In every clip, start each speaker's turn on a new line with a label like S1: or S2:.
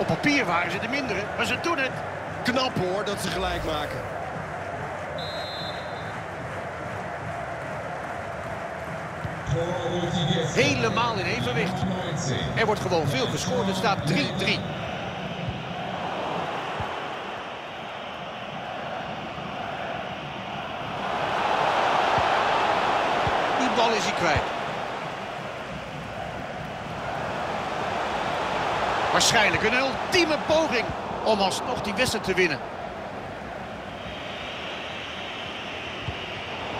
S1: Op papier waren ze de mindere, maar ze doen het.
S2: Knap hoor dat ze gelijk maken.
S1: Helemaal in evenwicht. Er wordt gewoon veel gescoord. Het staat 3-3. Die bal is hij kwijt. Waarschijnlijk een ultieme poging om alsnog die wedstrijd te winnen.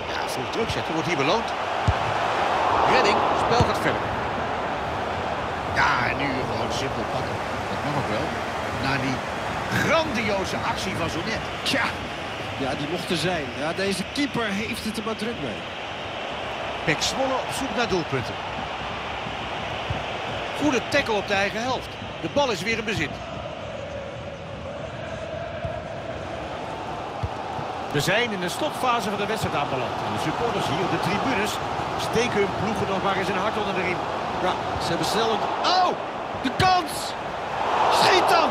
S1: Ja, vroeg druk zetten wordt hier beloond. Redding, spel gaat verder. Ja, en nu gewoon simpel pakken. Dat mag ook wel. Na die grandioze actie van zo net. Tja,
S2: Ja, die mocht er zijn. Ja, deze keeper heeft het er maar druk mee.
S1: Pek Zwolle op zoek naar doelpunten. Goede tackle op de eigen helft. De bal is weer in bezit. We zijn in de slotfase van de wedstrijd aanbeland. En de supporters hier op de tribunes steken hun ploegen nog maar eens een hart onder de riem.
S2: Ja, ze hebben snel een... Oh, de kans! Schiet dan!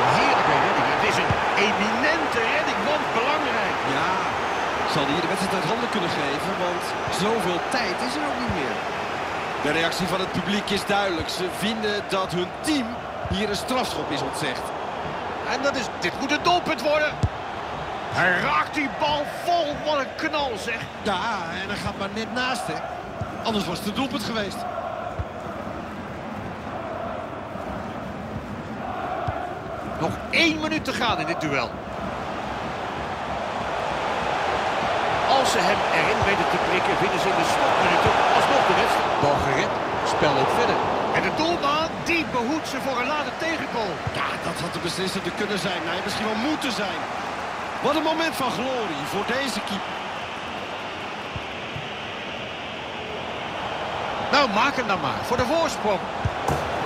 S1: Een heerlijke redding. Het is een eminente redding, want belangrijk.
S2: Ja, zal hij hier de wedstrijd uit handen kunnen geven, want zoveel tijd is er ook niet meer. De reactie van het publiek is duidelijk. Ze vinden dat hun team hier een strafschop is ontzegd.
S1: En dat is, dit moet een doelpunt worden. Hij raakt die bal vol. Wat een knal zeg.
S2: Ja, en hij gaat maar net naast, hè. Anders was het een doelpunt geweest.
S1: Nog één minuut te gaan in dit duel. Als ze hem erin weten te prikken, winnen ze in de slotminuten alsnog de wedstrijd. Bal gered, spel loopt verder. En de doelman, die behoedt ze voor een late tegengoal.
S2: Ja, dat had de beslissende kunnen zijn. Nee, misschien wel moeten zijn. Wat een moment van glorie voor deze keeper.
S1: Nou, maak hem dan maar, voor de voorsprong.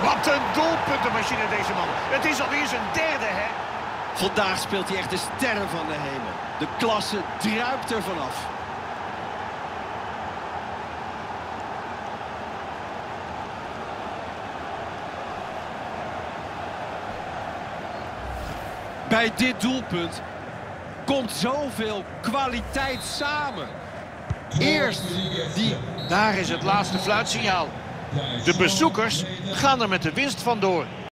S1: Wat een doelpuntenmachine deze man. Het is alweer zijn derde, hè?
S2: Vandaag speelt hij echt de sterren van de hemel. De klasse druipt er vanaf. Bij dit doelpunt komt zoveel kwaliteit samen. Eerst die...
S1: Daar is het laatste fluitsignaal. De bezoekers gaan er met de winst vandoor.